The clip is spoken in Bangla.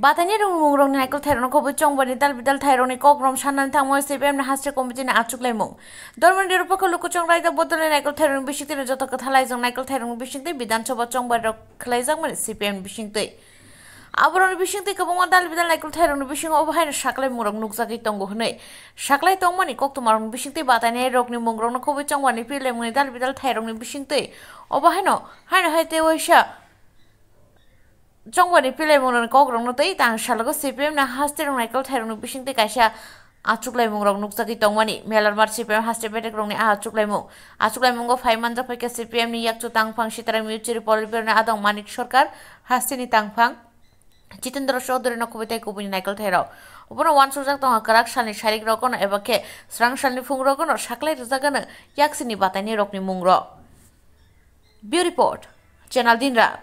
Batani rung mung rong naikal thairong ko bu chong bani dal bidal thairong ni kok rom sanan thang mo CPM na hastre committee na achuk lai mung dorman dir pa khulu ko chong rai da bodole naikal thairong bishing te joto ka thalai jong naikal thairong bishing te bidan choba chong bar rok khlai jang mani CPM bishing te আবরণ বিশিংতে কবং দাল বিদাল লাইকুল থাইরং বিশিং অবহাইন সাকলাই মুরং নুকজাকি তঙ্গ হनै সাকলাই তংমানি কক্তমারং বিশিংতে বাতানে রকনি মুংরং খবি চংমানি পিলে মুনি দাল বিদাল থাইরং বিশিংতে অবহাইন হাইন হাইতে ওইসা 정권이 필레몬은 거그롱노 또 이당 샬로고 CPM 나 하스테롱 나이컬 테롱노 비싱테 가샤 아축라이몽 롱 눅사기 똥마니 멜라르마르 CPM 하스테베데 그롱니 아축라이몽 아축라이몽고 파이만자 파이케 CPM 니 약초 땅팡 시타라 মিউচুরি পলিবেরনে আদং মানিক সরকার হাস্তিনি তাংফাং জিতেন্দ্র চৌধুরী নকবিতাই কুবুনি নাইকল থেরাও উপনো ওয়ান সুজাক দং কারাক সালনি শারিক রকন এবাকে স্রাং সালনি ফুং রকন সাকলাই রজাগানো ইয়াকসিনি বাতাইনি রকনি মুংর বিউ রিপোর্ট চ্যানেল দিনরাত